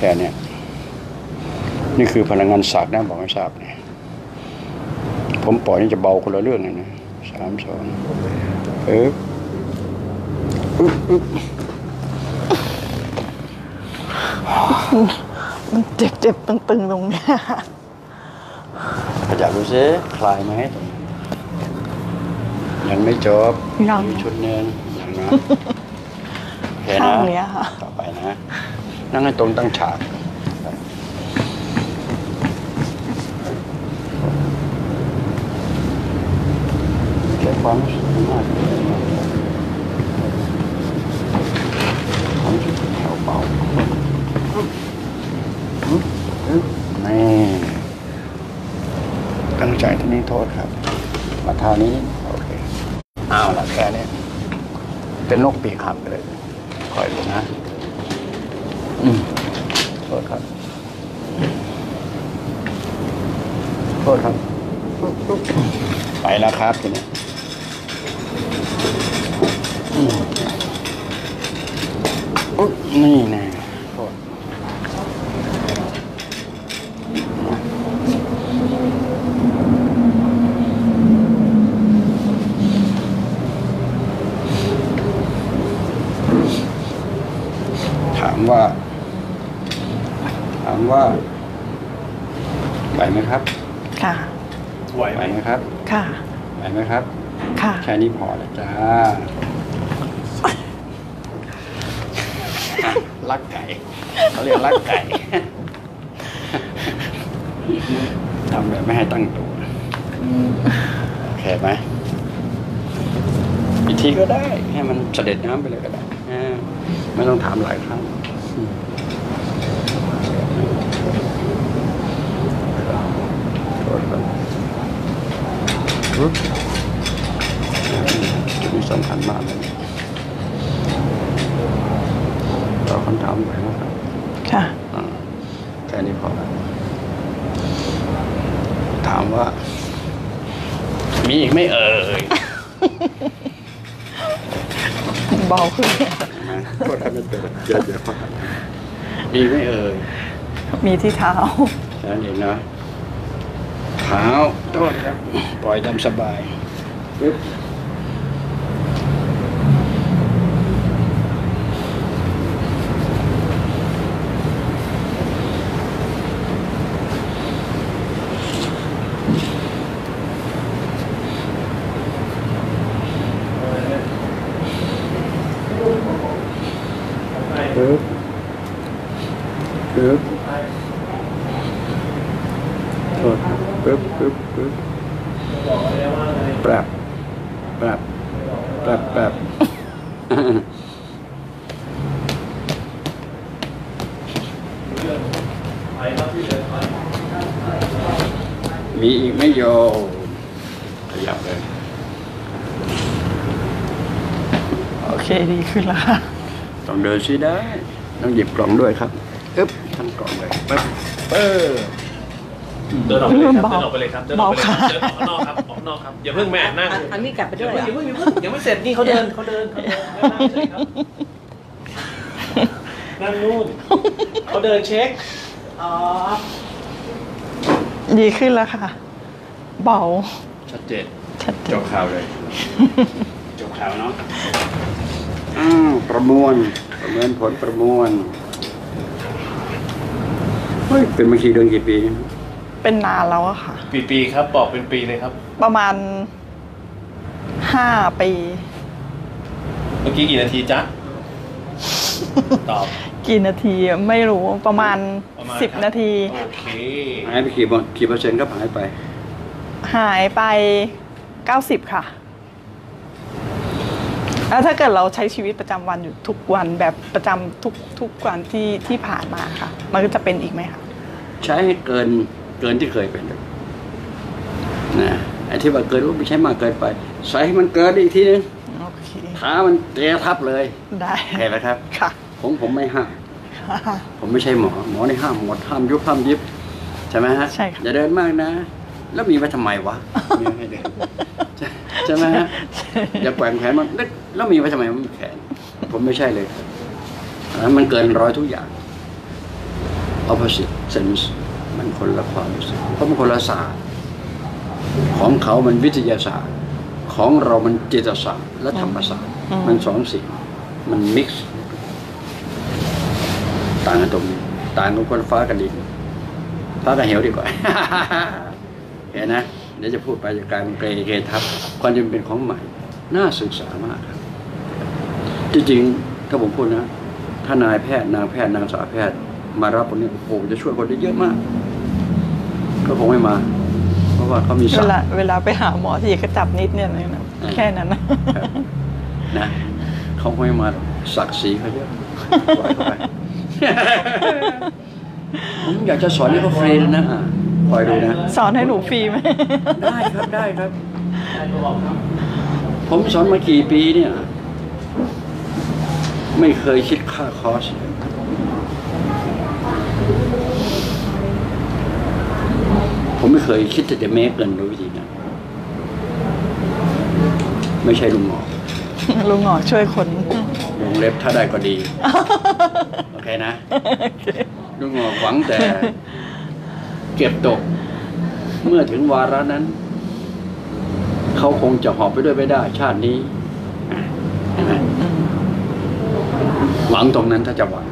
ค่เนี้ยนี่คือพลังงานศาสตร์นะบอกให้ทราบเนี่ยผมปล่อยนี่จะเบาคนละเรื่องเลยนะสามสองเอ๊บอึ๊บอึ๊บมันเจ็บเจ็บๆตึงๆตรงเนี้ยขยับดูซิคลายไหมตรงยังไม่จบยังมีชุดหนึงยังนะโอเคข้างนะเนี้ยค่ะ ต่อไปนะ นั่งให้ตรงตั้งฉากแค่ความรู้สึกมากความรู้สึกแถวเบานี่ตั้งใจที่นี่โทษครับ มาทางนี้ โอเคเอาละแค่นี้เป็นนกปีกหักเลย คอยดูนะ โทษครับโทษครับ ไปแล้วครับทีนี้นี่น่โทษถามว่า ว่าไหวไหมครับค่ะไหวไหไหวมไหมครับ ค่ะไหวไหมครับ ค่ะ แค่นี้พอแล้วจ้าอะลักไก่เขาเรียกลักไก่ทำแบบไม่ให้ตั้งตัวโอเคไหมอีกทีก็ได้ให้มันเสด็จน้ำไปเลยก็ได้อ่าไม่ต้องถามหลายครั้งอืมโทษครับปึ๊บ จุดนี้สำคัญมากเลยตอบคำถามไปนะครับ ค่ะอ่าแค่นี้พอแล้วถามว่า มีอีกไม่เอ่ยเบาขึ้นก็ทำไม่เป็นเดี๋ยวเดี๋ยวมีอีกไม่เอ่ยมีที่เท้าแค่นั้นเองนะ เท้า โทษครับ ปล่อยตามสบายปึ๊บปึ๊บปึ๊บ โทษครับปึ๊บปึ๊บปึ๊บแปรบแปรบ แปรบแปรบมีอีกไหม่โยมขยับเลย โอเคดีขึ้นแล้วค่ะต้องเดินซิได้ ต้องหยิบกล่องด้วยครับอึ๊บทั้งกล่องเลยปึ๊บเออเดินออกไปเลยครับเบาเดินออกไปเลยครับเดินออกไปเลยครับเบาค่ะเดินออกข้างนอกครับออก ข้างนอกครับอย่าเพิ่งแม่นั่งอันอันนี้กลับไปอย่าด้วยเพิ่งเหรอย่าอเพิ่งอย่าเพิ่งยังไม่เสร็จนี่เขาเดินเขาเดินเขาเดินเขาเดินนั่งเฉยครับนั่งนู่นเขาเดินเช็คอ๋อดีขึ้นแล้วค่ะ เบา ชัดเจนชัดเจจนบข่าวเลย จบข่าวเนาะอ้าวประมวล ประเมินผลประมวล เฮ้ย เป็นมากี่เดือนกี่ปี เป็นนานแล้วอะค่ะปีปีครับบอกเป็นปีเลยครับ ประมาณห้าปี เมื่อกี้กี่นาทีจ๊ะ ตอบ กี่นาทีไม่รู้ประมาณประมาณ สิบครับนาที โอเค หายไปกี่เปอร์กี่เปอร์เซ็นต์ก็หายไป หายไปเก้าสิบค่ะ แล้วถ้าเกิดเราใช้ชีวิตประจำวันอยู่ทุกวันแบบประจำทุกทุกวันที่ที่ผ่านมาค่ะ มันก็จะเป็นอีกไหมคะ ใช้ให้เกิน เกินที่เคยเป็นเลยนะไอ้ที่ว่าเกินว่าไม่ใช่มากเกินไป ใส่ให้มันเกินอีกทีนึงโอเคท้ามันเตะทับเลยได้เห็นไหมครับค่ะผมผมไม่ห้ามค่ะผมไม่ใช่หมอ หมอในห้ามหมดห้ามยุบห้ามยิบใช่ไหมฮะใช่ค่ะอย่าเดินมากนะ แล้วมีไว้ทำไมวะมีไว้ให้เดินใช่ใช่ไหมฮะอย่าแกว่งแขนมันแล้วแล้วมีไว้ทำไมมันแขน ผมไม่ใช่เลยอันนั้นมันเกินร้อยทุกอย่าง opposite sense มันคนละความรู้สึกเพราะมันคนละศาสตร์ของเขามันวิทยาศาสตร์ ของเรามันจิตศาสตร์และธรรมศาสตร์อืมมันสองสิ่ง มันมิกซ์ต่างกันตรงนี้ ต่างกันคนฟ้ากับดินฟ้ากับเหวดีกว่าเห็นนะเดี๋ยวจะพูดไปจะกลายเป็นเกรเกทับ ความจำเป็นของใหม่ น่าศึกษามากครับ จริงๆ ถ้าผมพูดนะ ถ้านายแพทย์นางแพทย์นางสาวแพทย์ มารับตรงนี้โอ้โหจะช่วยคนได้เยอะมาก ก็คงไม่มา เพราะว่าเขามีเวศักลาดิ์เวลาไปหาหมอที่ก็จับนิดเนี่ยนะอืมแค่นั้นนะนะเขาคงไม่มาหรอกศักดิ์ศรีเขาเยอะปล่อยเข้าไปผมอยากจะสอนให้เขาฟรีเลยนะอะคอยดูนะ สอนให้หนูฟรีไหมได้ครับได้ครับ ผมสอนมากี่ปีเนี่ย ไม่เคยคิดค่าคอร์สเลย ผมไม่เคยคิดจะจะเมคเงินโดยวิธีนั้นไม่ใช่ลุงหมอลุงหงอกช่วยคนวงเล็บถ้าได้ก็ดี โอเคนะ ลุงหงอกหวังแต่ เก็บตก เมื่อถึงวาระนั้น เขาคงจะหอบไปด้วยไม่ได้ ชาตินี้อะเห็นไหมหวังตรงนั้นถ้าจะหวัง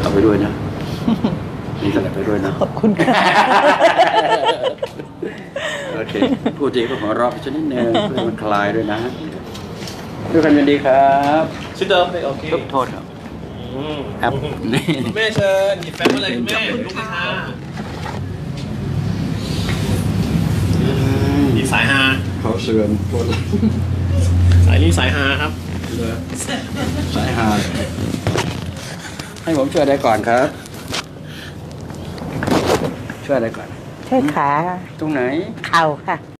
เอา ไปด้วยนะนี่ก็เลยไปด้วยนะขอบคุณค่ะโอเคพูดจริงก็ขอรอบชนิดนึงเพื่อมันคลายด้วยนะด้วยกันยินดีครับชื่อเดิมเลยโอเคทุกโทษครับอืมแอปนี่แม่เชิญหยิบแฟ้มมาเลยคุณแม่ลูกนิทาหยิบสายฮาเขาเสื่อมปวดสายนี้สายฮาครับสายหา ให้ผมช่วยได้ก่อนครับ ช่วยได้ก่อนใช่ขา ตรงไหน เข่าค่ะ